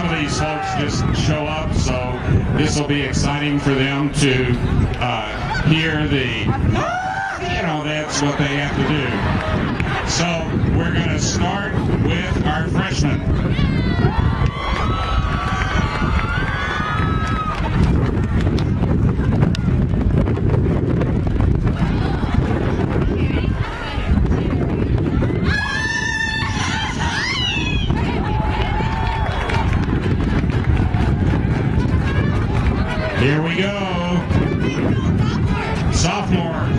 some of these folks just show up, so this will be exciting for them to uh, hear the, you know, that's what they have to do. So we're going to start with our freshmen. Sophomore.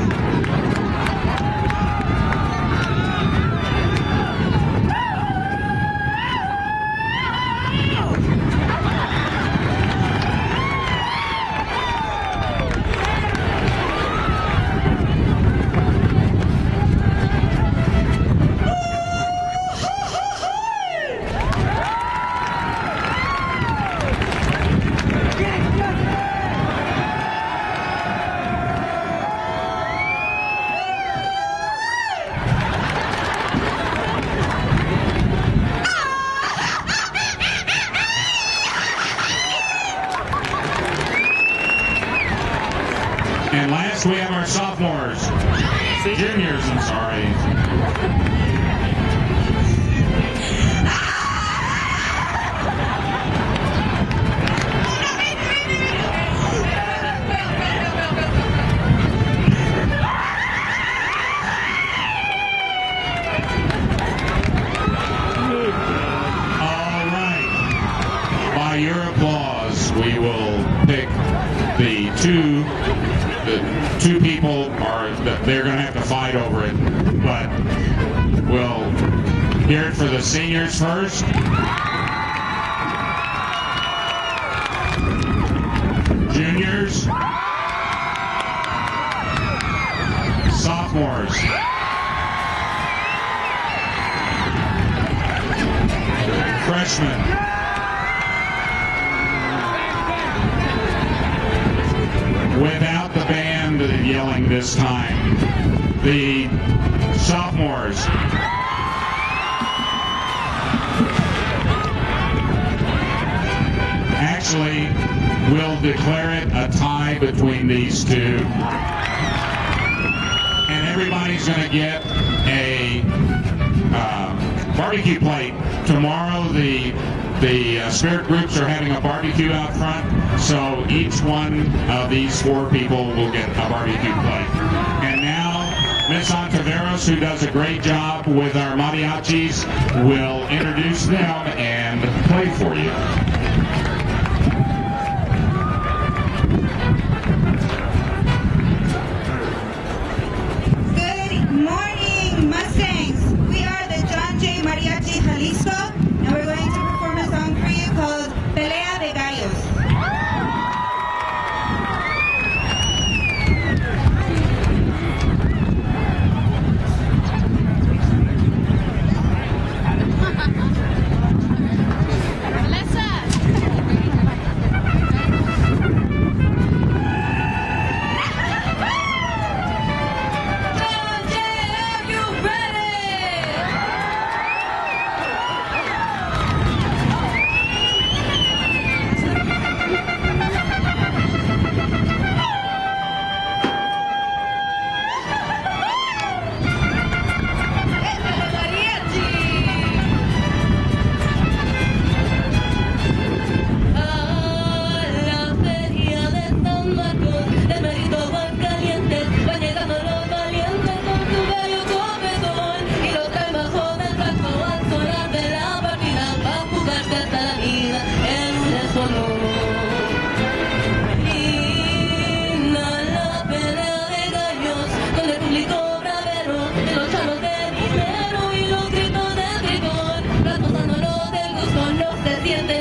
And last we have our sophomores. Juniors, I'm sorry. The two people are they're going to have to fight over it, but we'll hear it for the seniors first. Juniors. Sophomores. Freshmen. Without the yelling this time, the sophomores. Actually, we'll declare it a tie between these two. And everybody's going to get a uh, barbecue plate. Tomorrow, the the uh, spirit groups are having a barbecue out front, so each one of these four people will get a barbecue plate. And now, Miss Ontiveros, who does a great job with our mariachis, will introduce them and play for you. De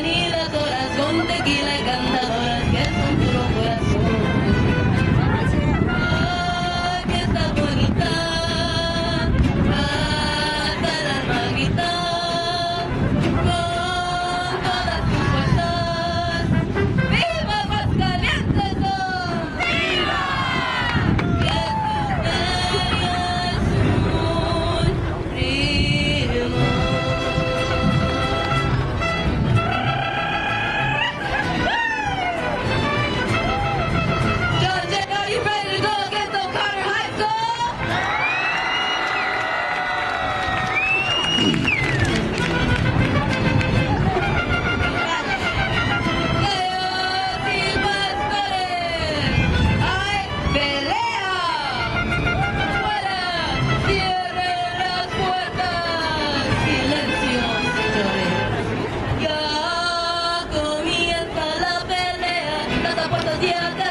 piada.